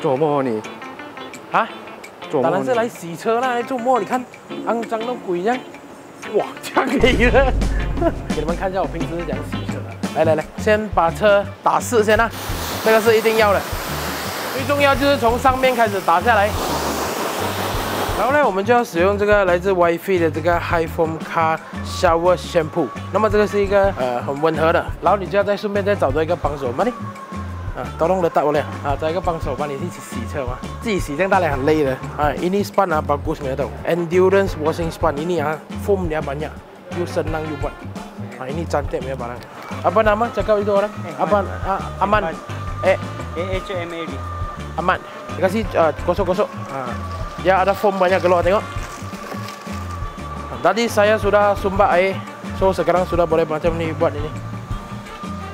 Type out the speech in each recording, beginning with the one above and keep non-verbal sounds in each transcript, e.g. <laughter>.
做梦你啊？做梦当然是来洗车啦，来做梦。你看，肮脏到鬼一样。哇，这样可以了。给 <laughs> 你们看一下我平时是怎样洗车的。来来来，先把车打湿先啦，这个是一定要的。最重要就是从上面开始打下来。然后呢，我们就要使用这个来自 WiFi 的这个 High Foam Car Shower Shampoo。那么这个是一个呃很温和的，然后你就要再顺便再找到一个帮手嘛呢？Ha, tolong letak boleh. Ha, saya akan bantu bantu awak untuk cuci cek. si cek yang lehan leh. Ha, ha, ini span ah ha, bagus ni tau. Endurance washing span ini ah foam dia banyak. You senang you buat. Ha, ini cantik ni barang. Apa nama cakap itu orang? Eh, Apa? Ah, aman. Eh. Eh, H M A D. Aman. Dia kasih. Uh, kosok kosok. Ha. Ya, ada foam banyak keluar tengok. Tadi saya sudah sumbat air. So sekarang sudah boleh macam ni buat ini.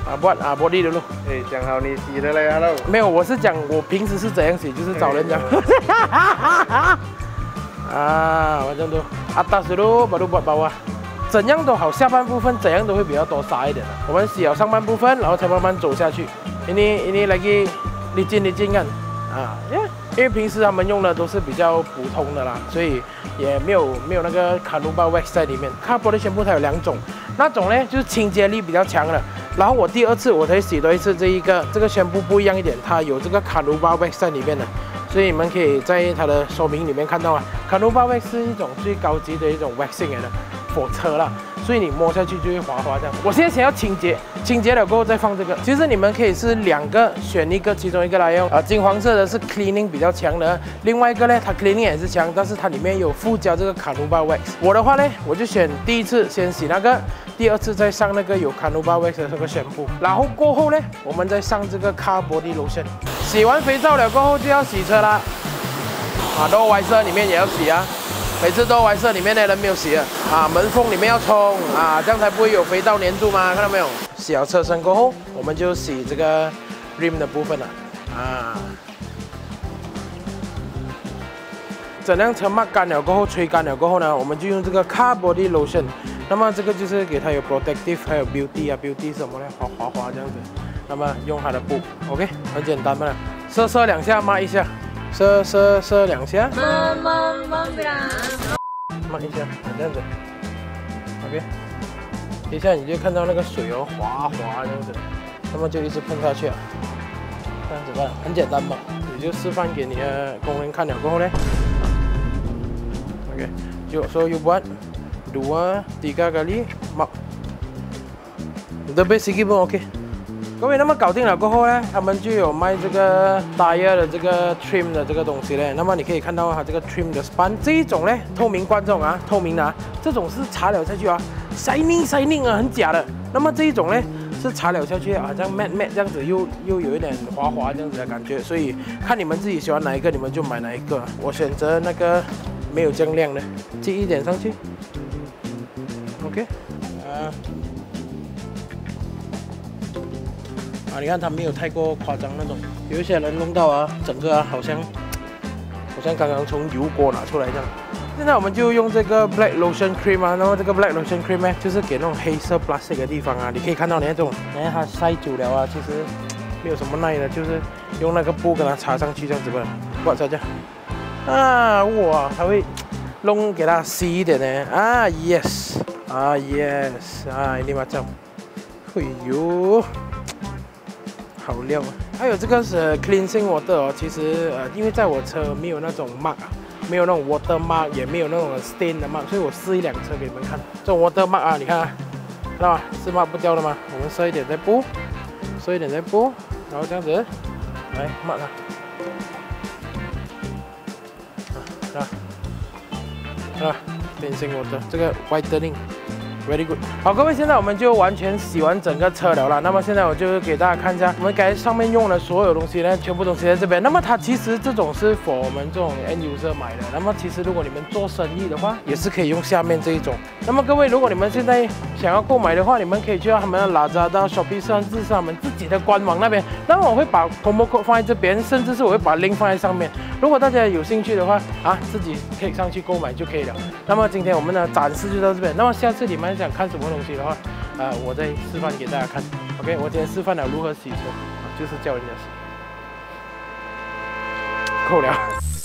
Ah, buat ah body dulu. 哎，讲好你洗的嘞，Hello。没有，我是讲我平时是怎样洗，就是找人讲。<laughs> 啊，macam tu. Atas dulu baru buat bawah. 怎样都好，下半部分怎样都会比较多沙一点的。我们洗好上半部分，然后才慢慢走下去。ini ini lagi licin licin kan 啊，yeah, 因为平时他们用的都是比较普通的啦，所以也没有没有那个卡努巴 wax 在里面。卡玻璃宣布它有两种，那种呢就是清洁力比较强的。然后我第二次我才洗了一次这一个，这个宣布不一样一点，它有这个卡奴巴 wax 在里面的，所以你们可以在它的说明里面看到啊，卡奴巴 wax 是一种最高级的一种 waxing 的，火车了。所以你摸下去就会滑滑这样。我现在想要清洁，清洁了过后再放这个。其实你们可以是两个选一个，其中一个来用。啊，金黄色的是 cleaning 比较强的，另外一个呢，它 cleaning 也是强，但是它里面有附加这个卡努巴 wax。我的话呢，我就选第一次先洗那个，第二次再上那个有卡努巴 wax 的这个宣布，然后过后呢，我们再上这个 car body lotion。洗完肥皂了过后就要洗车啦，啊，都白色里面也要洗啊。每次都白色，里面的人没有洗了啊，门缝里面要冲啊，这样才不会有肥皂粘住吗？看到没有？洗好车身过后，我们就洗这个 rim 的部分了啊。整辆车抹干了过后，吹干了过后呢，我们就用这个 car body lotion。那么这个就是给它有 protective，还有 beauty 啊，beauty 什么的？滑滑滑这样子。那么用它的布，OK，很简单嘛，射射两下，抹一下。射射射两下，么么么啦，慢一下，这样子，OK，一下你就看到那个水哦，滑滑这样子，那么就一直喷下去啊，这样子办，很简单嘛，你就示范给你的工人看了过后呢，OK，就 so you buat dua tiga kali mop, the basic pun OK。各位，那么搞定了过后呢，他们就有卖这个 Dior 的这个 trim 的这个东西嘞。那么你可以看到它这个 trim 的 span 这一种呢，透明罐这种啊，透明的，啊，这种是擦了下去啊，shining shining 啊，很假的。那么这一种呢，是擦了下去啊，像 matte matte 这样子，又又有一点滑滑这样子的感觉。所以看你们自己喜欢哪一个，你们就买哪一个。我选择那个没有降亮的，记一点上去。OK，啊。你看它没有太过夸张那种，有一些人弄到啊，整个啊好像好像刚刚从油锅拿出来这样。现在我们就用这个 black lotion cream 啊，那么这个 black lotion cream 呢，就是给那种黑色 plastic 的地方啊，你可以看到你看这种，你看它晒久了啊，其实没有什么耐的，就是用那个布跟它擦上去这样子吧，挂这样。啊，哇，它会弄给它吸一点呢。啊，yes，啊，yes，啊，你妈这样，哎呦。好料啊！还有这个是 cleansing water 哦，其实呃，因为在我车没有那种 mark，没有那种 water mark，也没有那种 stain 的 mark，所以我试一辆车给你们看。这种 water mark 啊，你看，看到吗？是抹不掉的吗？我们射一点再补，射一点再补，然后这样子来抹它。啊，啊，cleansing water，这个 whitening。Very good，好，各位，现在我们就完全洗完整个车了了。那么现在我就给大家看一下，我们该上面用的所有东西呢，全部都洗在这边。那么它其实这种是 for 我们这种 end user 买的。那么其实如果你们做生意的话，也是可以用下面这一种。那么各位，如果你们现在想要购买的话，你们可以去到他们的拉扎到 Shopee 上，至是他们自己的官网那边。那么我会把 promo code 放在这边，甚至是我会把 link 放在上面。如果大家有兴趣的话，啊，自己可以上去购买就可以了。那么今天我们的展示就到这边。那么下次你们。想看什么东西的话，啊，我再示范给大家看。OK，我今天示范了如何洗车，就是教人家洗。扣了。